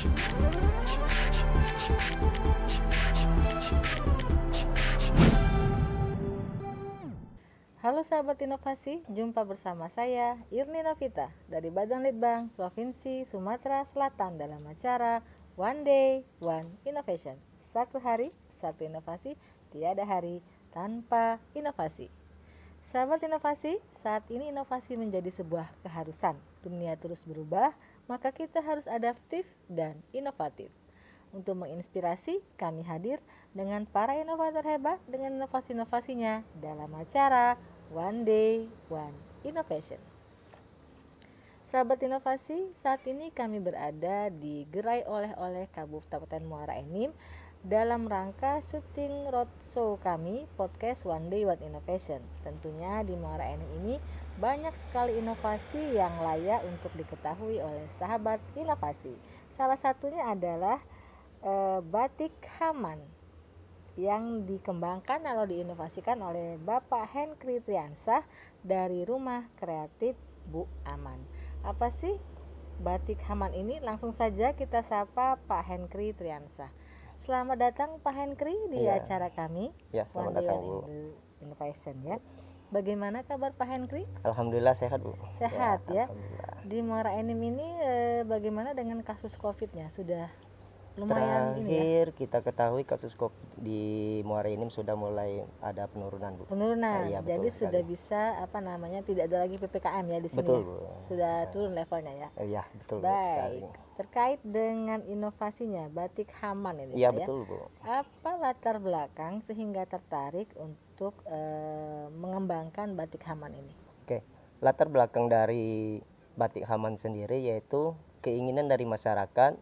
Halo sahabat inovasi, jumpa bersama saya Irni Novita dari Badan Litbang Provinsi Sumatera Selatan dalam acara One Day One Innovation. Satu hari, satu inovasi, tiada hari tanpa inovasi. Sahabat inovasi, saat ini inovasi menjadi sebuah keharusan. Dunia terus berubah, maka kita harus adaptif dan inovatif. Untuk menginspirasi, kami hadir dengan para inovator hebat dengan inovasi-inovasinya dalam acara One Day One Innovation. Sahabat inovasi, saat ini kami berada di Gerai Oleh-oleh Kabupaten Muara Enim dalam rangka syuting roadshow kami podcast One Day One Innovation. Tentunya di Muara Enim ini banyak sekali inovasi yang layak untuk diketahui oleh sahabat inovasi. Salah satunya adalah e, batik Haman yang dikembangkan atau diinovasikan oleh Bapak Henkri Triansah dari Rumah Kreatif Bu Aman. Apa sih batik Haman ini? Langsung saja kita sapa Pak Henkri Triansah. Selamat datang Pak Henkri di ya. acara kami. Ya, selamat datang Bu. Innovation ya. Bagaimana kabar Pak Henkri? Alhamdulillah sehat Bu. Sehat ya. ya. Di Muara Enim ini eh, bagaimana dengan kasus COVID-nya? Sudah lumayan Terakhir ini ya? kita ketahui kasus COVID di Muara Enim sudah mulai ada penurunan Bu. Penurunan. Nah, iya, Jadi sekali. sudah bisa apa namanya tidak ada lagi PPKM ya di sini. Betul ya? Bu. Sudah ya. turun levelnya ya. Iya, betul Baik. Bu sekali. Terkait dengan inovasinya batik Haman ini Iya, ya. betul Bu. Apa latar belakang sehingga tertarik untuk uh, mengembangkan batik Haman ini? Oke. Latar belakang dari batik Haman sendiri yaitu keinginan dari masyarakat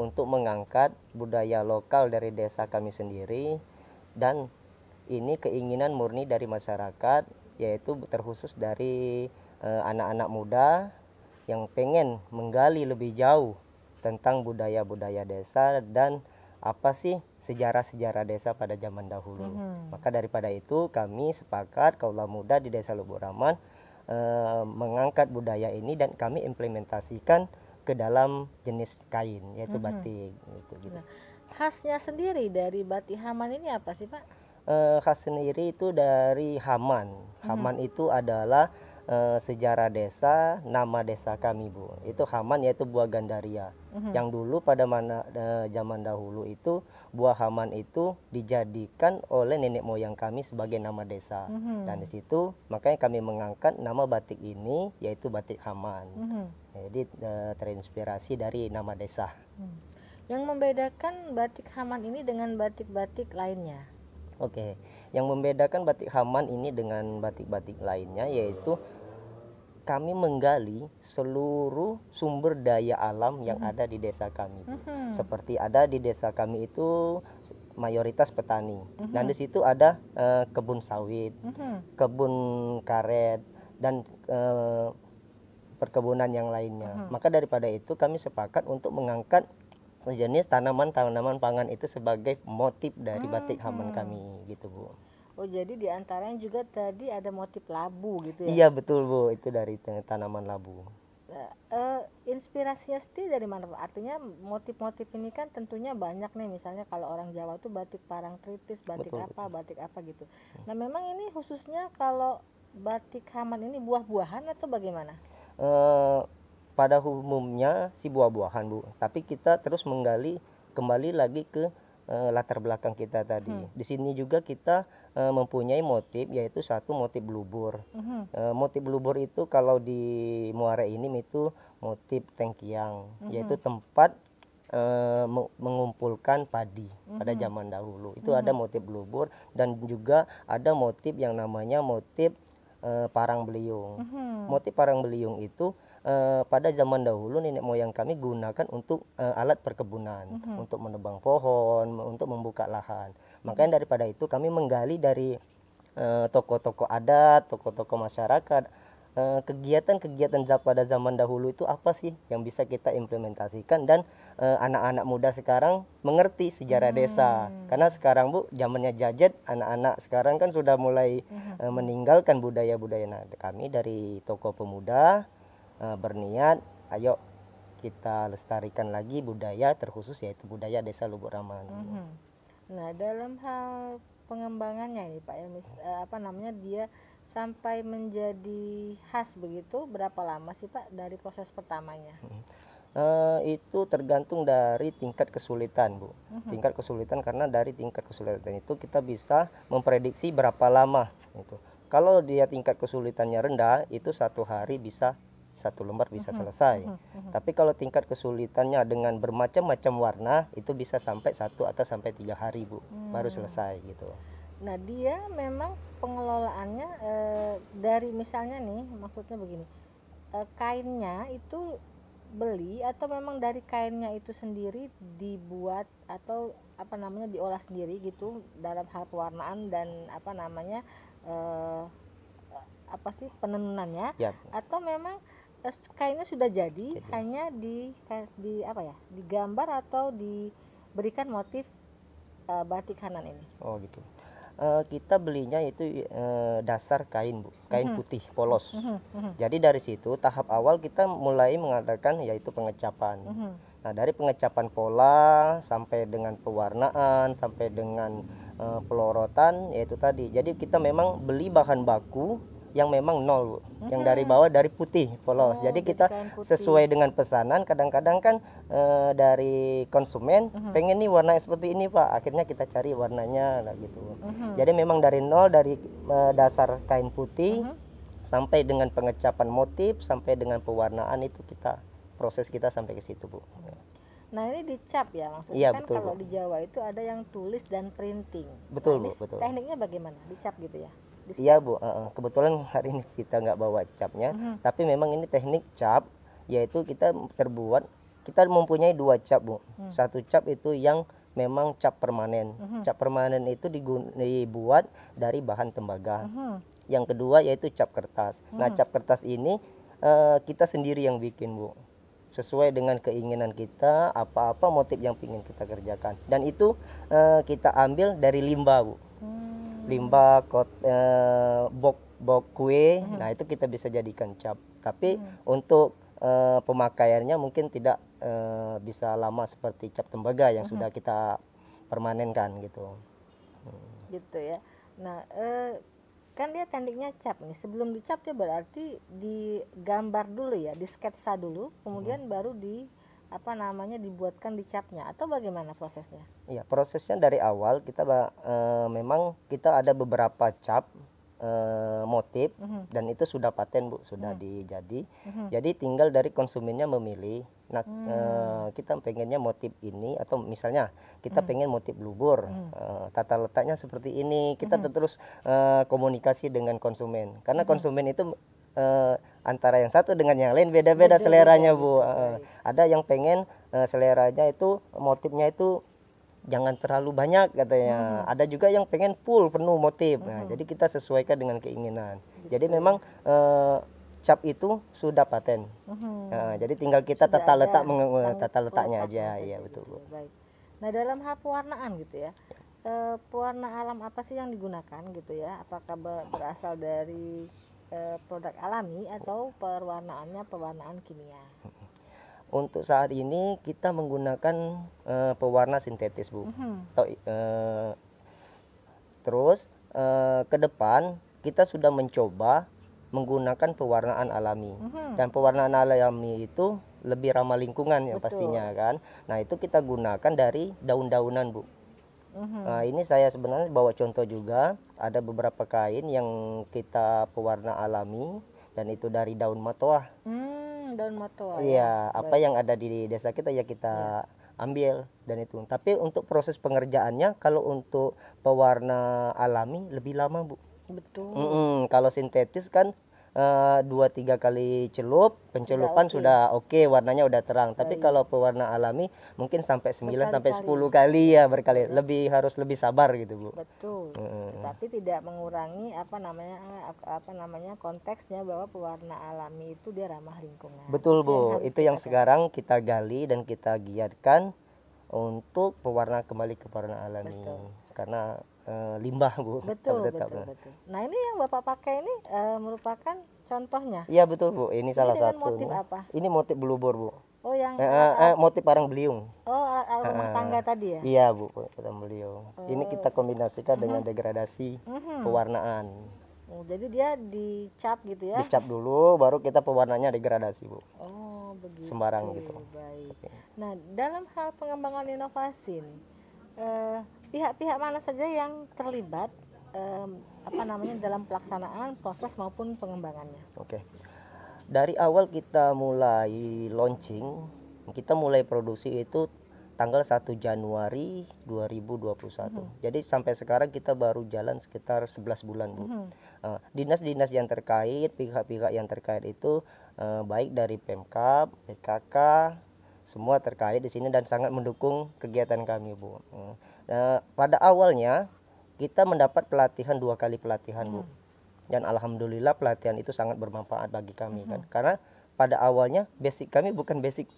untuk mengangkat budaya lokal dari desa kami sendiri dan ini keinginan murni dari masyarakat yaitu terkhusus dari eh, anak-anak uh, muda yang pengen menggali lebih jauh tentang budaya-budaya desa dan apa sih sejarah-sejarah desa pada zaman dahulu. Mm -hmm. Maka daripada itu kami sepakat kaulah muda di Desa Lubuk Raman uh, mengangkat budaya ini dan kami implementasikan ke dalam jenis kain yaitu mm -hmm. batik gitu, gitu. Nah, khasnya sendiri dari batik Haman ini apa sih Pak? Uh, khas sendiri itu dari Haman. Haman mm -hmm. itu adalah uh, sejarah desa, nama desa kami Bu. Itu Haman yaitu buah gandaria. Mm -hmm. Yang dulu pada mana uh, zaman dahulu itu buah Haman itu dijadikan oleh nenek moyang kami sebagai nama desa. Mm -hmm. Dan di situ makanya kami mengangkat nama batik ini yaitu batik Haman. Mm -hmm. Jadi uh, terinspirasi dari nama desa. Hmm. Yang membedakan batik Haman ini dengan batik-batik lainnya. Oke, yang membedakan batik Haman ini dengan batik-batik lainnya yaitu kami menggali seluruh sumber daya alam yang hmm. ada di desa kami. Hmm. Seperti ada di desa kami itu mayoritas petani. Hmm. Dan di situ ada uh, kebun sawit, hmm. kebun karet dan uh, perkebunan yang lainnya. Uh-huh. Maka daripada itu kami sepakat untuk mengangkat sejenis tanaman-tanaman pangan itu sebagai motif dari uh-huh. batik Haman kami gitu Bu. Oh jadi di antaranya juga tadi ada motif labu gitu ya? Iya betul Bu itu dari tanaman labu. Uh, uh, inspirasinya sendiri dari mana Artinya motif-motif ini kan tentunya banyak nih misalnya kalau orang Jawa tuh batik parang tritis, batik betul, apa, betul. batik apa gitu. Hmm. Nah memang ini khususnya kalau batik Haman ini buah-buahan atau bagaimana? eh, pada umumnya si buah-buahan bu tapi kita terus menggali kembali lagi ke eh, latar belakang kita tadi hmm. di sini juga kita eh, mempunyai motif yaitu satu motif blubur hmm. eh, motif blubur itu kalau di Muara ini itu motif tengkiang hmm. yaitu tempat uh, mengumpulkan padi mm-hmm. pada zaman dahulu. Itu mm-hmm. ada motif blubur dan juga ada motif yang namanya motif uh, parang beliung. Mm-hmm. Motif parang beliung itu uh, pada zaman dahulu nenek moyang kami gunakan untuk uh, alat perkebunan, mm-hmm. untuk menebang pohon, untuk membuka lahan. Makanya daripada itu kami menggali dari tokoh-tokoh adat, tokoh-tokoh masyarakat kegiatan-kegiatan pada zaman dahulu itu apa sih yang bisa kita implementasikan dan anak-anak uh, muda sekarang mengerti sejarah hmm. desa karena sekarang bu zamannya jajet anak-anak sekarang kan sudah mulai hmm. uh, meninggalkan budaya-budaya nah kami dari toko pemuda uh, berniat ayo kita lestarikan lagi budaya terkhusus yaitu budaya desa Lubuk Raman. Mhm. Nah, dalam hal pengembangannya nih Pak ya, mis- eh, apa namanya dia sampai menjadi khas begitu berapa lama sih Pak dari proses pertamanya? Eh, itu tergantung dari tingkat kesulitan, Bu. Mhm. Tingkat kesulitan karena dari tingkat kesulitan itu kita bisa memprediksi berapa lama itu. Kalau dia tingkat kesulitannya rendah, itu satu hari bisa satu lembar bisa selesai. Mhm, mhm. Tapi kalau tingkat kesulitannya dengan bermacam-macam warna, itu bisa sampai satu atau sampai tiga hari, Bu, baru Hmm. selesai gitu. Nah, dia memang pengelolaannya eh, dari misalnya nih, maksudnya begini, eh, kainnya itu beli atau memang dari kainnya itu sendiri dibuat atau apa namanya diolah sendiri gitu dalam hal pewarnaan dan apa namanya eh, apa sih penenunannya Ya, atau memang kainnya sudah jadi, Jadi. hanya di di apa ya digambar atau diberikan motif eh, batik kanan ini. oh gitu. Eh, kita belinya itu eh, dasar kain, Bu. Kain Mhm. putih polos. Mhm, mhm, Jadi dari situ tahap awal kita mulai mengadakan yaitu pengecapan. mhm. Nah, dari pengecapan pola sampai dengan pewarnaan sampai dengan eh, pelorotan yaitu tadi. Jadi kita memang beli bahan baku yang memang nol, Bu. Yang dari bawah dari putih polos. Oh, Jadi kita sesuai dengan pesanan kadang-kadang kan eh, dari konsumen pengen nih warna seperti ini, Pak. Akhirnya kita cari warnanya nah gitu. Jadi memang dari nol dari eh, dasar kain putih sampai dengan pengecapan motif sampai dengan pewarnaan itu kita proses kita sampai ke situ bu Nah ini dicap ya maksudnya Iya, kan betul, kalau Bu. di Jawa itu ada yang tulis dan printing. Betul, Nah, Bu, betul. Tekniknya bagaimana? Dicap gitu ya? Iya bu uh, uh. kebetulan hari ini kita nggak bawa capnya Mhm. tapi memang ini teknik cap yaitu kita terbuat kita mempunyai dua cap bu Hmm. satu cap itu yang memang cap permanen Mhm. cap permanen itu digun- dibuat dari bahan tembaga Mhm. yang kedua yaitu cap kertas nah Hmm. cap kertas ini eh, kita sendiri yang bikin bu sesuai dengan keinginan kita apa-apa motif yang ingin kita kerjakan dan itu eh, kita ambil dari limbah bu Hmm. Limbah kot eh, bok bok kue Mhm. nah itu kita bisa jadikan cap tapi Hmm. untuk eh, pemakaiannya mungkin tidak eh, bisa lama seperti cap tembaga yang Mhm. sudah kita permanenkan gitu Gitu ya. Nah eh, kan dia tekniknya cap nih. Sebelum dicap dia berarti digambar dulu ya, di sketsa dulu, kemudian Hmm. baru di apa namanya dibuatkan dicapnya atau bagaimana prosesnya? Iya, prosesnya dari awal kita eh, memang kita ada beberapa cap eh, motif Mhm. dan itu sudah paten Bu, sudah Hmm. dijadi. Mhm. Jadi tinggal dari konsumennya memilih. Nah, Hmm. eh, kita pengennya motif ini atau misalnya kita Hmm. pengen motif lubur, Hmm. eh, tata letaknya seperti ini. Kita Mhm. terus eh, komunikasi dengan konsumen. Karena Mhm. konsumen itu eh, antara yang satu dengan yang lain beda-beda seleranya Bu. Baik. ada yang pengen eh, seleranya itu motifnya itu jangan terlalu banyak katanya. Mhm. Ada juga yang pengen full penuh motif. Nah, Mhm. jadi kita sesuaikan dengan keinginan. Jadi Gitu. memang eh, cap itu sudah paten. Mhm. Nah, jadi tinggal kita Sudah tata letak tang- tata letaknya aja, ya gitu. betul. Bu. Baik. Nah dalam hal pewarnaan gitu ya, eh, pewarna alam apa sih yang digunakan gitu ya? Apakah ber- berasal dari eh, produk alami atau perwarnaannya pewarnaan kimia? Untuk saat ini kita menggunakan eh, pewarna sintetis, Bu. Mhm. Atau, eh, terus eh, ke depan kita sudah mencoba menggunakan pewarnaan alami. Mhm. Dan pewarnaan alami itu lebih ramah lingkungan ya Betul. pastinya kan. Nah, itu kita gunakan dari daun-daunan, Bu. Mhm. Nah, ini saya sebenarnya bawa contoh juga. Ada beberapa kain yang kita pewarna alami dan itu dari daun matoa. Hmm, daun matoa. Iya, apa Baik. yang ada di desa kita ya kita ambil dan itu. Tapi untuk proses pengerjaannya kalau untuk pewarna alami lebih lama, Bu. Betul. Mm-mm, kalau sintetis kan dua tiga kali celup pencelupan oke. sudah oke warnanya udah terang tapi Baik. kalau pewarna alami mungkin sampai 9 sampai Berkali-kali. 10 kali ya berkali Betul. lebih harus lebih sabar gitu bu Betul. Mm. Tapi tidak mengurangi apa namanya apa namanya konteksnya bahwa pewarna alami itu dia ramah lingkungan. betul yang bu harus itu yang sekarang kita gali dan kita giatkan untuk pewarna kembali ke pewarna alami Betul. karena eh, limbah bu Betul, betul, tablet. betul. Nah, ini yang Bapak pakai ini eh, merupakan contohnya. Iya betul bu ini salah dengan satu motif apa? ini motif blubur bu Oh, yang eh, eh, alat- eh, motif parang beliung oh alat, alat rumah eh, tangga tadi ya? iya bu parang beliung ini kita kombinasikan dengan degradasi Mhm. pewarnaan Oh, jadi dia dicap gitu ya? dicap dulu baru kita pewarnanya degradasi bu Oh, begitu. Sembarang gitu. Baik. Nah, dalam hal pengembangan inovasi nih, eh, pihak-pihak mana saja yang terlibat em, apa namanya dalam pelaksanaan proses maupun pengembangannya? Oke. Dari awal kita mulai launching, kita mulai produksi itu tanggal 1 Januari 2021. Jadi sampai sekarang kita baru jalan sekitar 11 bulan, Bu. Mhm. Eh, Dinas-dinas yang terkait, pihak-pihak yang terkait itu eh, baik dari Pemkap, PKK, semua terkait di sini dan sangat mendukung kegiatan kami, Bu. Eh, eh, pada awalnya kita mendapat pelatihan dua kali pelatihan, Bu. Dan alhamdulillah pelatihan itu sangat bermanfaat bagi kami kan. Karena pada awalnya basic kami bukan basic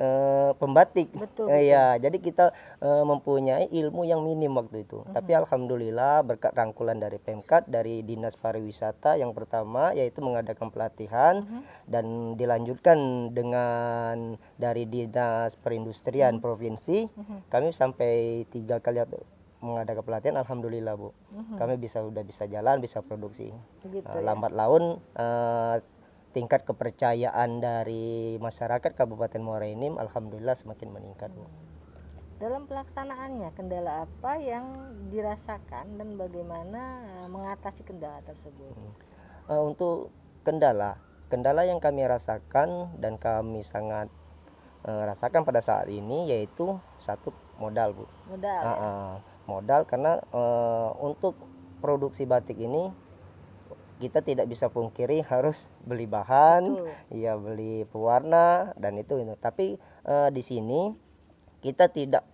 eh, pembatik. Betul, Eh, ya jadi kita eh, mempunyai ilmu yang minim waktu itu. Tapi alhamdulillah berkat rangkulan dari Pemkat dari dinas pariwisata yang pertama yaitu mengadakan pelatihan dan dilanjutkan dengan dari dinas perindustrian provinsi kami sampai tiga kali mengadakan pelatihan alhamdulillah bu. Kami bisa udah bisa jalan bisa produksi. Begitu Eh, ya. lambat laun eh, tingkat kepercayaan dari masyarakat Kabupaten Muara Enim alhamdulillah semakin meningkat bu Dalam pelaksanaannya, kendala apa yang dirasakan dan bagaimana eh, mengatasi kendala tersebut? Eh, untuk kendala kendala yang kami rasakan dan kami sangat eh, rasakan pada saat ini yaitu satu modal bu Modal. Ya? modal karena untuk produksi batik ini kita tidak bisa pungkiri harus beli bahan Betul. iya beli pewarna dan itu itu. Tapi eh, di sini kita tidak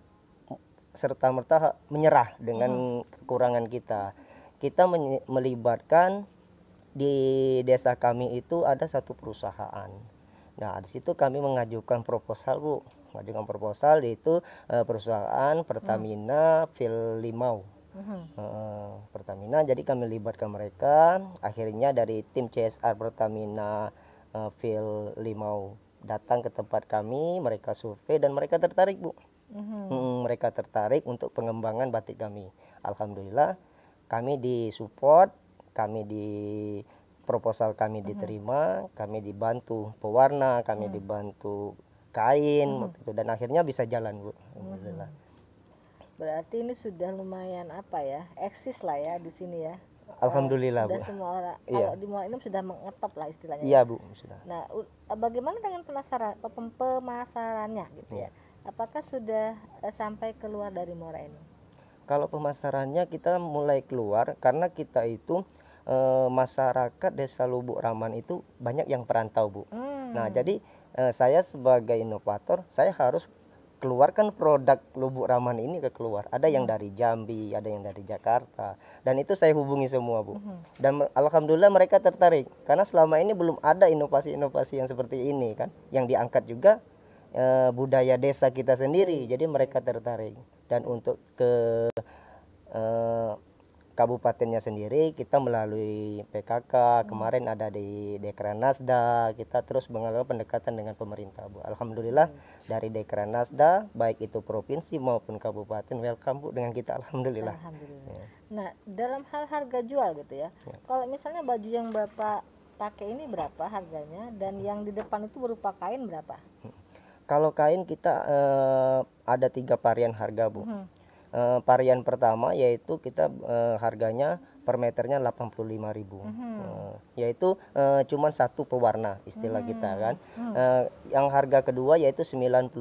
serta merta menyerah dengan kekurangan kita. Kita melibatkan di desa kami itu ada satu perusahaan. Nah di situ kami mengajukan proposal bu. Mengajukan proposal yaitu eh, perusahaan Pertamina Phil Limau Mhm. Eh, Pertamina jadi kami libatkan mereka. Akhirnya dari tim CSR Pertamina eh, Phil Limau datang ke tempat kami mereka survei dan mereka tertarik bu. Mhm. Mm, mereka tertarik untuk pengembangan batik kami. Alhamdulillah kami disupport kami di proposal kami diterima kami dibantu pewarna kami dibantu kain waktu itu, dan akhirnya bisa jalan bu. Alhamdulillah Berarti ini sudah lumayan apa ya? Eksis lah ya di sini ya. alhamdulillah bu Sudah semua orang Iya. kalau di Muara Enim sudah mengetop lah istilahnya. iya bu sudah Nah, bagaimana dengan penasaran pem- pemasarannya gitu Iya. ya? Apakah sudah eh, sampai keluar dari Enim? Kalau pemasarannya kita mulai keluar karena kita itu eh, masyarakat Desa Lubuk Raman itu banyak yang perantau, Bu. Hmm. Nah, jadi eh, saya sebagai inovator, saya harus keluarkan produk Lubuk Raman ini ke keluar. Ada yang dari Jambi, ada yang dari Jakarta. Dan itu saya hubungi semua, Bu. Mhm. Dan alhamdulillah mereka tertarik karena selama ini belum ada inovasi-inovasi yang seperti ini kan. Yang diangkat juga eh, budaya desa kita sendiri. Jadi mereka tertarik. Dan untuk ke eh, kabupatennya sendiri kita melalui PKK kemarin ada di Dekranasda kita terus melakukan pendekatan dengan pemerintah Bu Alhamdulillah dari Dekranasda baik itu provinsi maupun kabupaten welcome Bu dengan kita Alhamdulillah Alhamdulillah. Ya. Nah, dalam hal harga jual gitu ya. Ya. Kalau misalnya baju yang Bapak pakai ini berapa harganya dan yang di depan itu berupa kain berapa? kalau kain kita eh, ada tiga varian harga Bu Mhm. Eh, varian pertama yaitu kita eh, harganya per meternya 85.000 Eh, yaitu eh, cuman satu pewarna istilah kita kan? Eh, yang harga kedua yaitu 90.000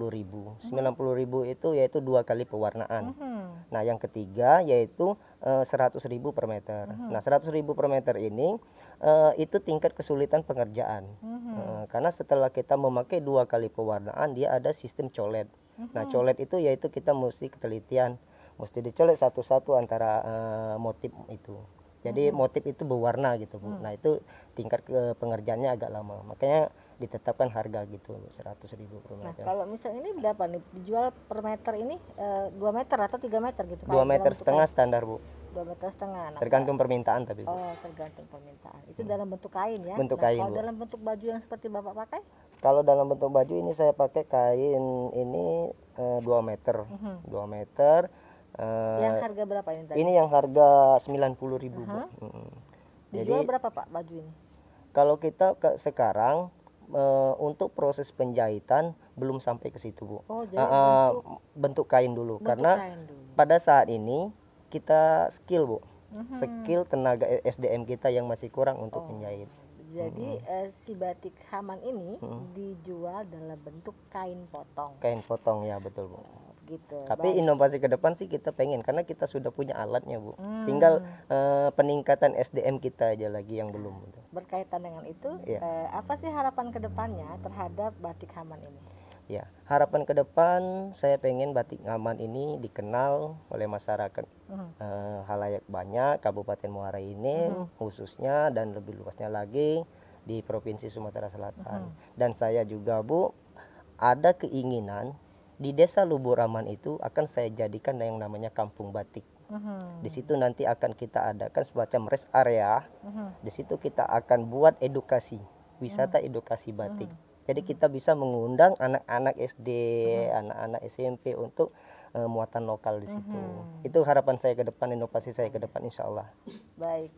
90.000 itu yaitu dua kali pewarnaan. Mhm. nah yang ketiga yaitu eh, 100.000 per meter. Nah 100.000 per meter ini eh, itu tingkat kesulitan pengerjaan. Mhm. Eh, karena setelah kita memakai dua kali pewarnaan dia ada sistem colet. Nah colet itu yaitu kita mesti ketelitian, mesti dicolet satu-satu antara eh, motif itu. Jadi motif itu berwarna gitu bu. Nah itu tingkat ke pengerjaannya agak lama. Makanya ditetapkan harga gitu seratus ribu per Nah, meter kalau misal ini berapa nih? Dijual per meter ini eh, 2 meter atau 3 meter gitu? dua meter setengah standar bu. Dua meter setengah. Nah, tergantung permintaan tapi Bu. Oh, tergantung permintaan. Itu dalam bentuk kain ya. Bentuk Nah, kain, Kalau Bu. dalam bentuk baju yang seperti Bapak pakai? kalau dalam bentuk baju ini saya pakai kain ini eh, 2 meter Mhm. 2 meter eh, yang harga berapa ini tadi? ini yang harga 90.000 ribu Bu. Aha. Mm-mm. Dijual jadi- berapa Pak baju ini? kalau kita ke sekarang eh, untuk proses penjahitan belum sampai ke situ bu Oh, jadi ah, bentuk, bentuk kain dulu bentuk karena kain dulu. pada saat ini kita skill bu Mhm. skill tenaga SDM kita yang masih kurang untuk Oh. menjahit Jadi eh, si batik Haman ini Mhm. dijual dalam bentuk kain potong. kain potong ya betul bu Gitu. tapi Baik. inovasi ke depan sih kita pengen karena kita sudah punya alatnya bu Hmm. tinggal eh, peningkatan SDM kita aja lagi yang belum berkaitan dengan itu, Iya. eh, apa sih harapan ke depannya terhadap batik Haman ini? ya harapan ke depan saya pengen batik ngaman ini dikenal oleh masyarakat eh, halayak banyak Kabupaten Muara ini Mhm. khususnya dan lebih luasnya lagi di Provinsi Sumatera Selatan. Mhm. Dan saya juga Bu ada keinginan di Desa Luburaman itu akan saya jadikan yang namanya Kampung Batik. Mhm. Di situ nanti akan kita adakan semacam rest area. Mhm. Di situ kita akan buat edukasi, wisata edukasi batik. Jadi kita bisa mengundang anak-anak SD, anak-anak SMP untuk eh, muatan lokal di situ. Mhm. Itu harapan saya ke depan, inovasi saya ke depan insya Allah. Baik.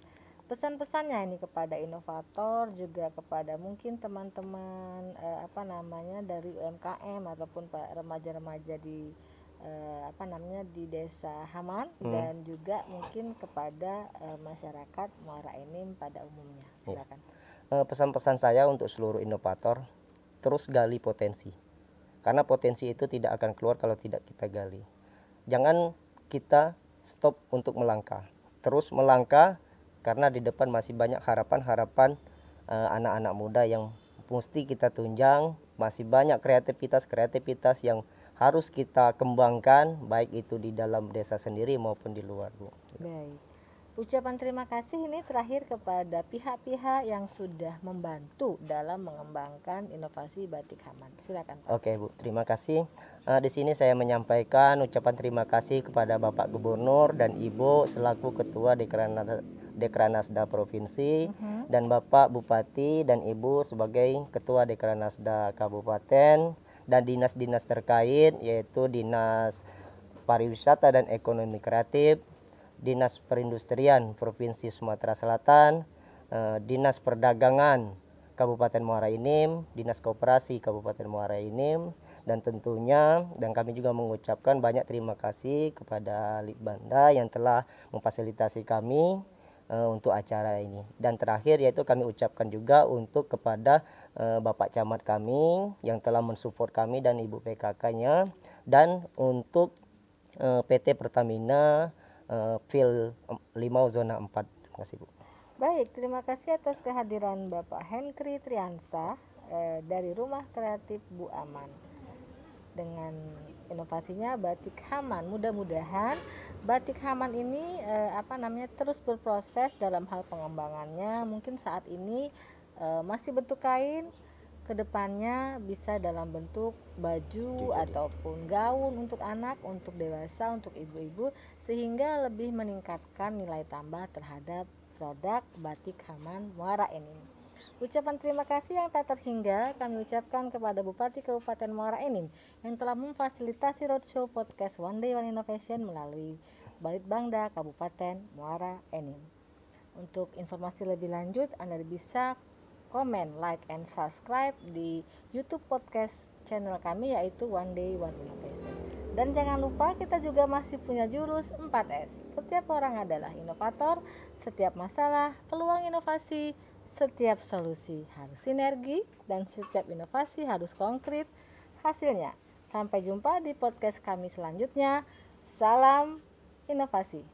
Pesan-pesannya ini kepada inovator juga kepada mungkin teman-teman eh, apa namanya dari UMKM ataupun pak remaja-remaja di eh, apa namanya di desa Haman Hmm. dan juga mungkin kepada eh, masyarakat Muara Enim pada umumnya. Iya. Silakan. Eh, Pesan-pesan saya untuk seluruh inovator, terus gali potensi. Karena potensi itu tidak akan keluar kalau tidak kita gali. Jangan kita stop untuk melangkah. Terus melangkah karena di depan masih banyak harapan-harapan eh, anak-anak muda yang mesti kita tunjang, masih banyak kreativitas-kreativitas yang harus kita kembangkan baik itu di dalam desa sendiri maupun di luar, Bu. Baik. Ucapan terima kasih ini terakhir kepada pihak-pihak yang sudah membantu dalam mengembangkan inovasi batik Haman. Silakan Pak. Oke Bu, terima kasih. Eh, di sini saya menyampaikan ucapan terima kasih kepada Bapak Gubernur dan Ibu selaku Ketua Dekranasda, Dekranasda Provinsi Mhm. dan Bapak Bupati dan Ibu sebagai Ketua Dekranasda Kabupaten dan dinas-dinas terkait yaitu Dinas Pariwisata dan Ekonomi Kreatif, Dinas Perindustrian Provinsi Sumatera Selatan, eh, Dinas Perdagangan Kabupaten Muara Enim, Dinas Koperasi Kabupaten Muara Enim, dan tentunya dan kami juga mengucapkan banyak terima kasih kepada Litbanda yang telah memfasilitasi kami eh, untuk acara ini. Dan terakhir yaitu kami ucapkan juga untuk kepada eh, Bapak Camat kami yang telah mensupport kami dan Ibu PKK-nya dan untuk eh, PT Pertamina eh, Fil Limau Zona 4. Terima kasih Bu. Baik, terima kasih atas kehadiran Bapak Henkri Triansa eh, dari Rumah Kreatif Bu Aman. Dengan inovasinya batik Haman, mudah-mudahan batik Haman ini eh, apa namanya terus berproses dalam hal pengembangannya. Mungkin saat ini eh, masih bentuk kain, ke depannya bisa dalam bentuk baju ataupun gaun untuk anak, untuk dewasa, untuk ibu-ibu, sehingga lebih meningkatkan nilai tambah terhadap produk batik Haman Muara Enim. Ucapan terima kasih yang tak terhingga kami ucapkan kepada Bupati Kabupaten Muara Enim yang telah memfasilitasi roadshow podcast One Day One Innovation melalui Balitbangda Kabupaten Muara Enim. Untuk informasi lebih lanjut, Anda bisa komen, like, and subscribe di YouTube podcast channel kami yaitu One Day One Innovation. Dan jangan lupa kita juga masih punya jurus 4S. Setiap orang adalah inovator, setiap masalah, peluang inovasi, setiap solusi harus sinergi, dan setiap inovasi harus konkret hasilnya. Sampai jumpa di podcast kami selanjutnya. Salam inovasi.